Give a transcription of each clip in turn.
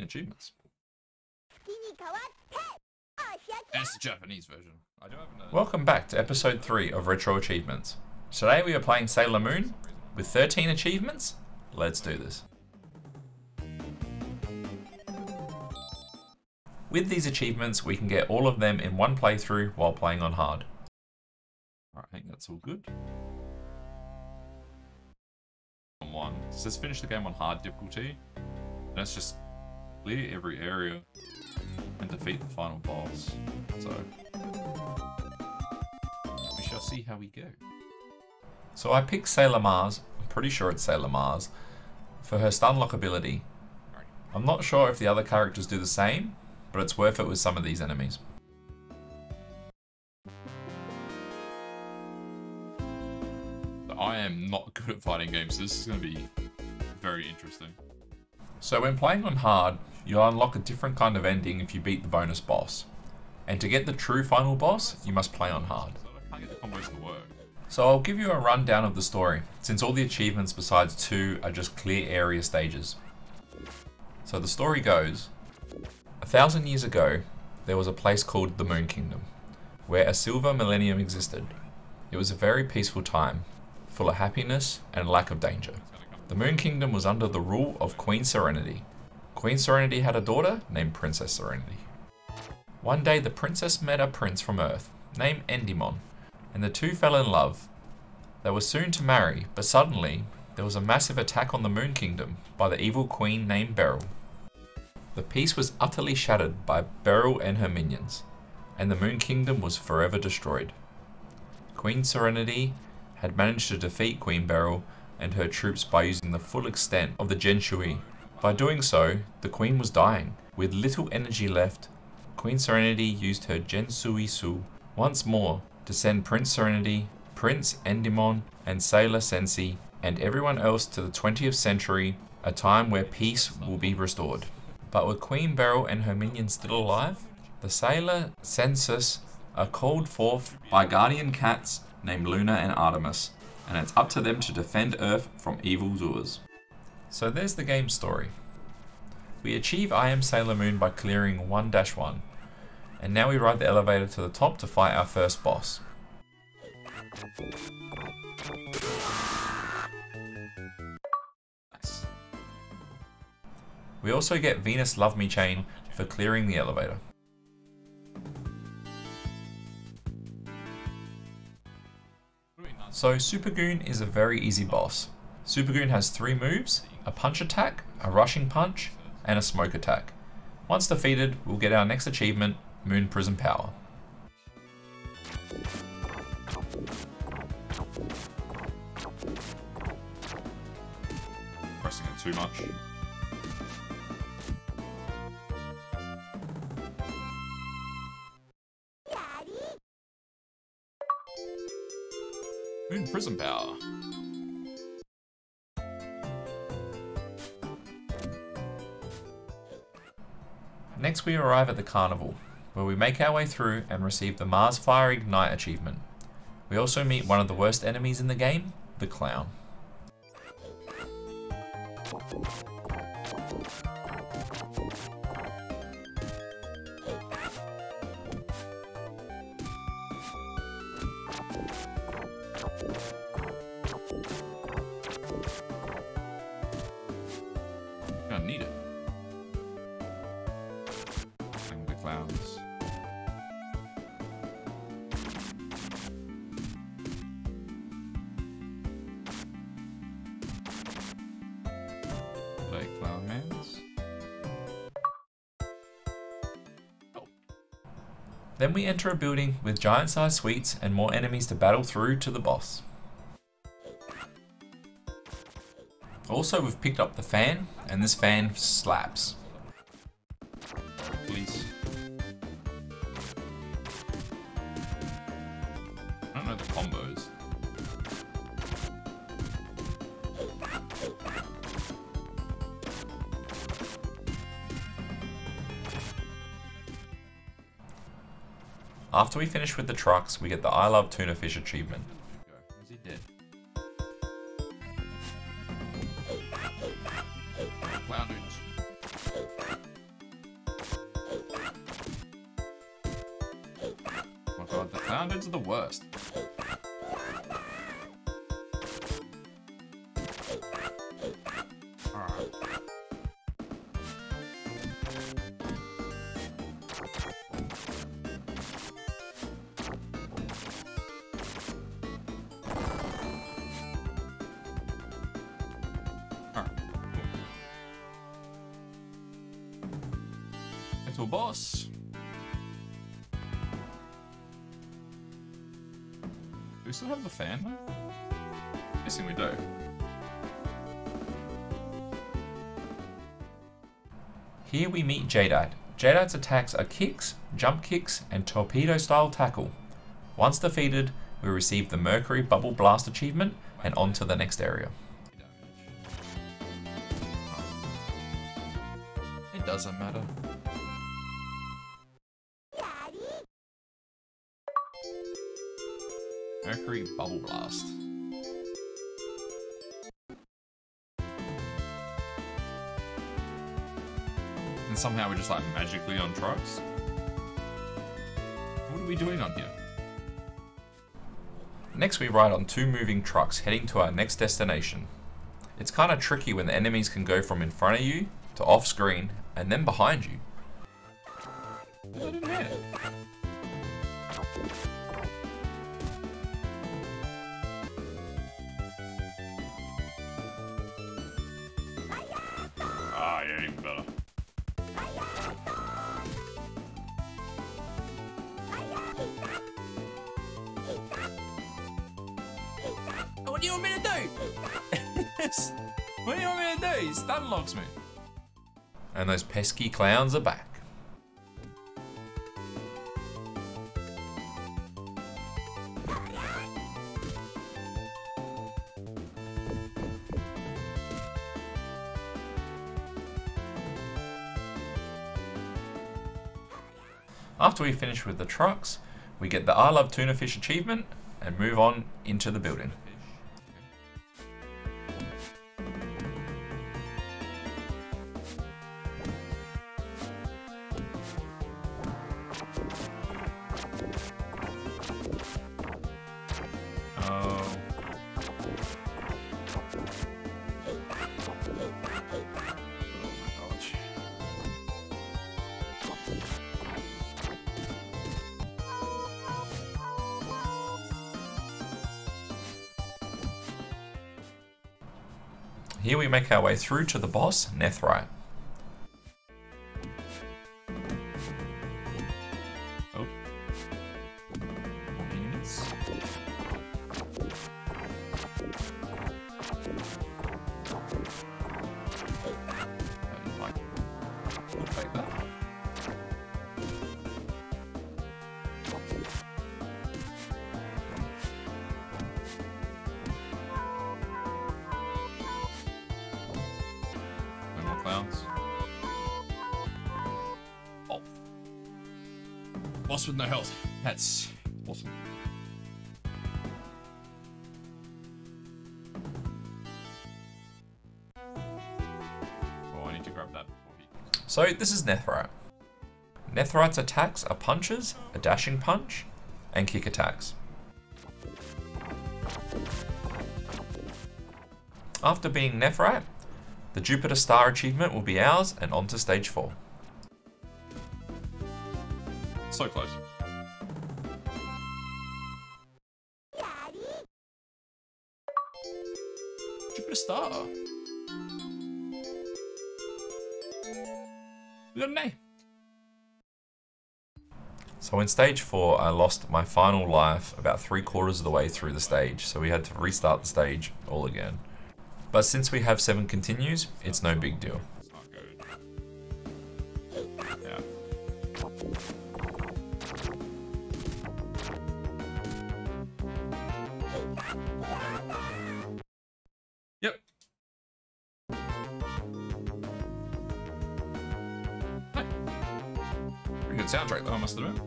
achievements. That's the Japanese version. Welcome back to episode 3 of Retro Achievements. Today we are playing Sailor Moon with 13 achievements. Let's do this. With these achievements, we can get all of them in one playthrough while playing on hard. Alright, I think that's all good. One. So let's finish the game on hard difficulty. And let's just clear every area and defeat the final boss. So, we shall see how we go. So I picked Sailor Mars, I'm pretty sure it's Sailor Mars, for her stun lock ability. I'm not sure if the other characters do the same, but it's worth it with some of these enemies. I am not good at fighting games, so this is going to be very interesting. So when playing on hard, you'll unlock a different kind of ending if you beat the bonus boss. And to get the true final boss, you must play on hard. So I'll give you a rundown of the story, since all the achievements besides two are just clear area stages. So the story goes, a thousand years ago, there was a place called the Moon Kingdom, where a silver millennium existed. It was a very peaceful time, full of happiness and lack of danger. The Moon Kingdom was under the rule of Queen Serenity. Queen Serenity had a daughter named Princess Serenity. One day the princess met a prince from Earth, named Endymion, and the two fell in love. They were soon to marry, but suddenly there was a massive attack on the Moon Kingdom by the evil queen named Beryl. The peace was utterly shattered by Beryl and her minions, and the Moon Kingdom was forever destroyed. Queen Serenity had managed to defeat Queen Beryl and her troops by using the full extent of the Genshui. By doing so, the Queen was dying. With little energy left, Queen Serenity used her Gensui Su once more to send Prince Serenity, Prince Endymion, and Sailor Senshi, and everyone else to the 20th century, a time where peace will be restored. But with Queen Beryl and her minions still alive, the Sailor Senshis are called forth by guardian cats named Luna and Artemis, and it's up to them to defend Earth from evil doers. So there's the game story. We achieve I Am Sailor Moon by clearing 1-1, and now we ride the elevator to the top to fight our first boss. We also get Venus Love Me Chain for clearing the elevator. So Supergoon is a very easy boss. Supergoon has three moves, a punch attack, a rushing punch, and a smoke attack. Once defeated, we'll get our next achievement, Moon Prism Power. Pressing it too much. Prism Power. Next we arrive at the carnival, where we make our way through and receive the Mars Fire Ignite achievement. We also meet one of the worst enemies in the game, the Clown. Then we enter a building with giant sized suites and more enemies to battle through to the boss. Also, we've picked up the fan, and this fan slaps. After we finish with the trucks, we get the I Love Tuna Fish achievement. Oh my god, the clown dudes are the worst. Little boss. Do we still have the fan though? Guessing we do. Here we meet Jadeite. Jadeite's attacks are kicks, jump kicks, and torpedo style tackle. Once defeated, we receive the Mercury Bubble Blast achievement and on to the next area. Mercury Bubble Blast. And somehow we're just like magically on trucks. What are we doing on here? Next we ride on two moving trucks heading to our next destination. It's kinda tricky when the enemies can go from in front of you to off screen and then behind you. Do? what do you want me to do? He stun locks me. And those pesky clowns are back. After we finish with the trucks, we get the I Love Tuna Fish achievement and move on into the building. We make our way through to the boss, Nephrite. Boss with no health. That's awesome. Oh, I need to grab that. So this is Nephrite. Nephrite's attacks are punches, a dashing punch, and kick attacks. After being Nephrite, the Jupiter Star achievement will be ours and on to stage 4. So close. Jupiter Star. A. So in stage 4, I lost my final life about three quarters of the way through the stage, so we had to restart the stage all again. But since we have 7 continues, it's no big deal. good soundtrack, though, I must admit.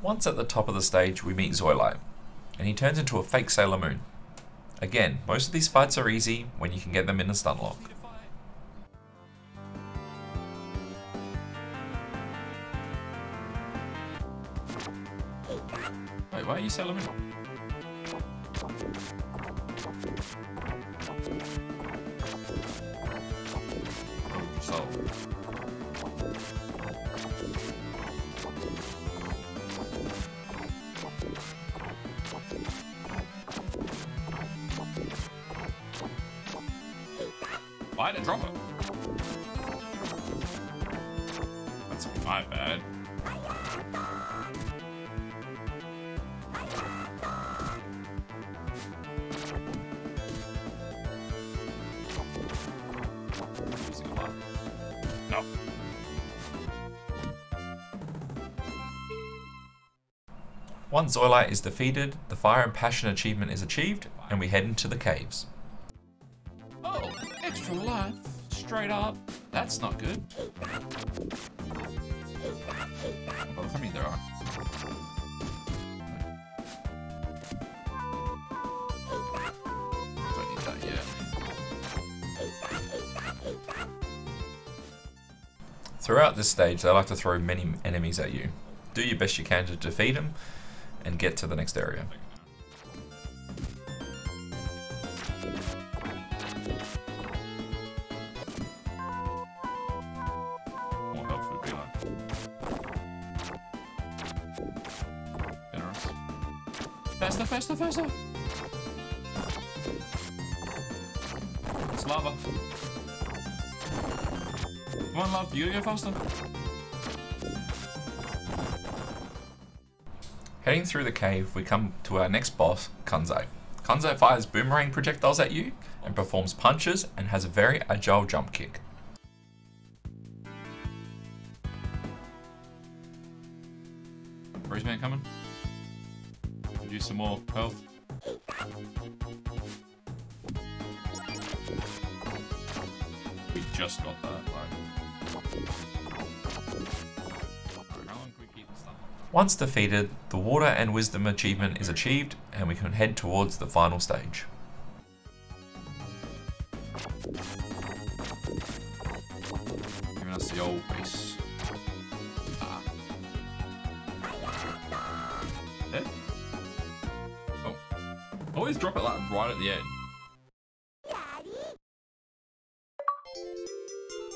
Once at the top of the stage, we meet Zoisite, and he turns into a fake Sailor Moon. Again, most of these fights are easy when you can get them in a stun lock. Wait, why are you Sailor Moon? Why did it drop it? That's my bad. A. No. Once Zoisite is defeated, the Fire and Passion achievement is achieved, and we head into the caves. Oh, life, straight up. That's not good. Well, I mean, there are. Don't need that yet. Throughout this stage, they like to throw many enemies at you. Do your best you can to defeat them and get to the next area. Faster, faster, faster! It's lava. Come on, love, you gotta go faster. Heading through the cave, we come to our next boss, Kunzite. Kunzite fires boomerang projectiles at you and performs punches and has a very agile jump kick. Use some more health. We just got that? Once defeated, the Water and Wisdom achievement is achieved, and we can head towards the final stage.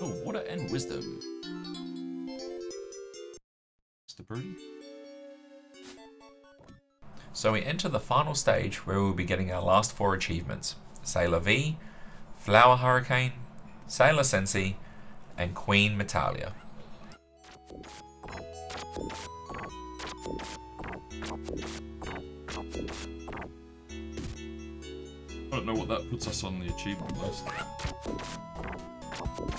Oh, Water and Wisdom. Mr. Broody? So we enter the final stage where we'll be getting our last four achievements. Sailor V, Flower Hurricane, Sailor Senshi, and Queen Metalia. I don't know what that puts us on the achievement list. What's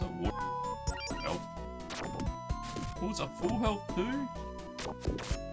that water? It's a full health too?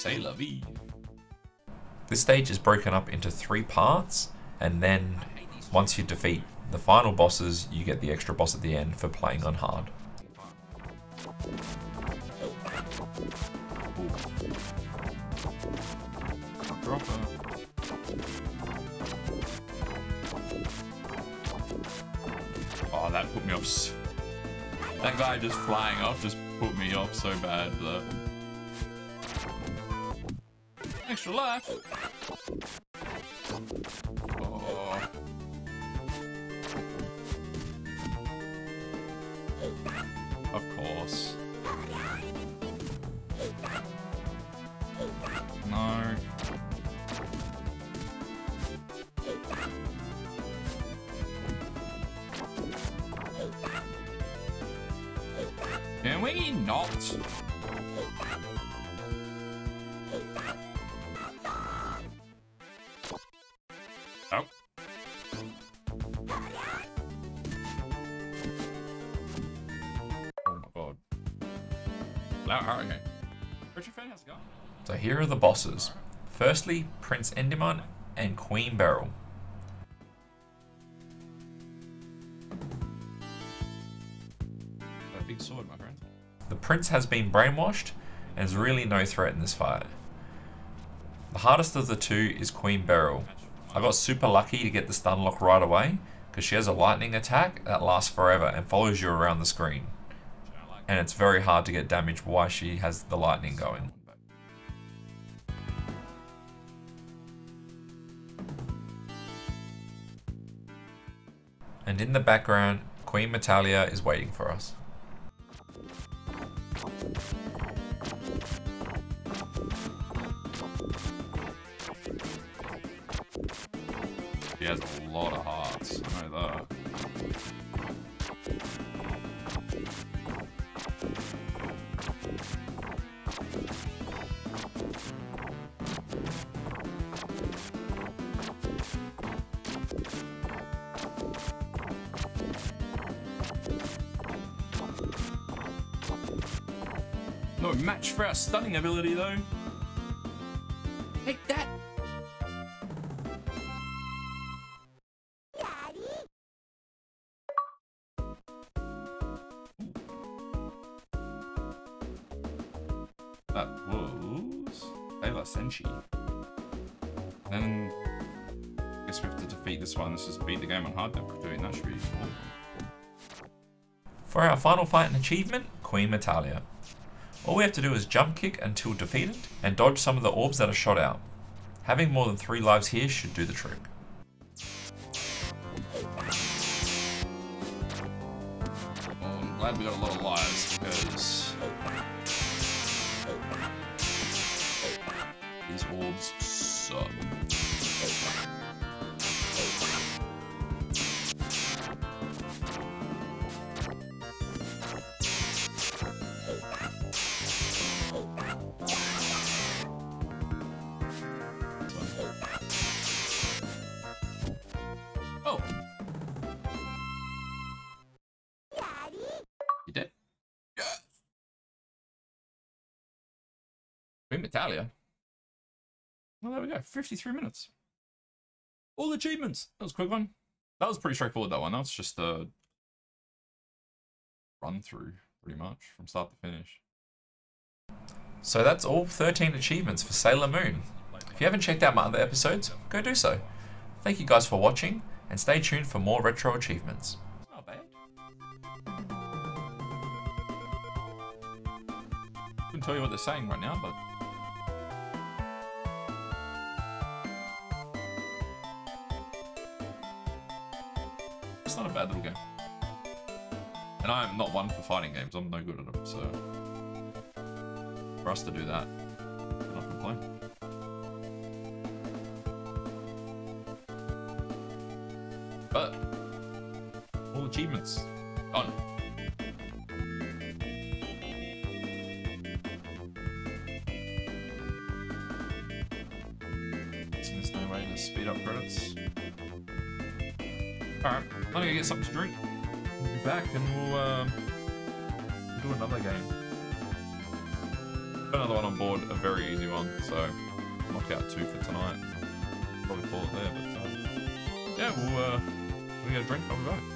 Sailor V. This stage is broken up into three parts, and then once you defeat the final bosses, you get the extra boss at the end for playing on hard. Oh, that put me off. That guy just flying off just put me off so bad. Though. Extra life. Oh. Of course. No. Alright, oh, okay. Retro fan, how's it going? So here are the bosses. Firstly, Prince Endymion and Queen Beryl. A big sword, my friend. The prince has been brainwashed and is really no threat in this fight. The hardest of the two is Queen Beryl. I got super lucky to get the stun lock right away because she has a lightning attack that lasts forever and follows you around the screen. And it's very hard to get damage while she has the lightning going. And in the background, Queen Metalia is waiting for us. No match for our stunning ability though. Take that! That was Ayla Senshi. Then I guess we have to defeat this one. Let's just beat the game on hard now. Doing that should be cool. For our final fight and achievement, Queen Metalia. All we have to do is jump kick until defeated and dodge some of the orbs that are shot out. Having more than 3 lives here should do the trick. Well, I'm glad we got a lot of lives because these orbs Queen Metalia. Well, there we go. 53 minutes. All achievements. That was a quick one. That was pretty straightforward, that one. That was just a run through, pretty much, from start to finish. So that's all 13 achievements for Sailor Moon. If you haven't checked out my other episodes, go do so. Thank you guys for watching, and stay tuned for more retro achievements. It's not bad. Couldn't tell you what they're saying right now, but bad little game. And I am not one for fighting games. I'm no good at them, so for us to do that, I'm not complain. But all achievements oh, done. So there's no way to speed up credits. Alright, I'm gonna get something to drink. We'll be back and we'll um, do another game. Another one on board, a very easy one, so knock out two for tonight. Probably call it there, but um, yeah, we'll, uh, we'll get a drink, I'll be back.